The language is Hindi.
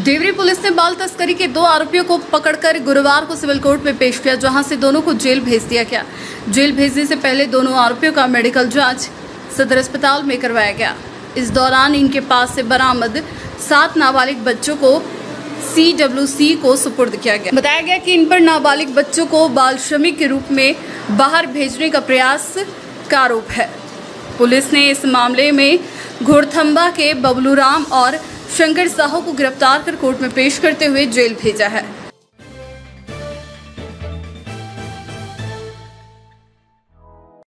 देवरी पुलिस ने बाल तस्करी के दो आरोपियों को पकड़कर गुरुवार को सिविल कोर्ट में पेश किया, जहाँ से दोनों को जेल भेज दिया गया। जेल भेजने से पहले दोनों आरोपियों का मेडिकल जाँच सदर अस्पताल में करवाया गया। इस दौरान इनके पास से बरामद सात नाबालिग बच्चों को सी को सुपुर्द किया गया। बताया गया कि इन पर नाबालिग बच्चों को बाल श्रमिक के रूप में बाहर भेजने का प्रयास का आरोप है। पुलिस ने इस मामले में घोड़थम्बा के बबलू राम और शंकर साहू को गिरफ़्तार कर कोर्ट में पेश करते हुए जेल भेजा है।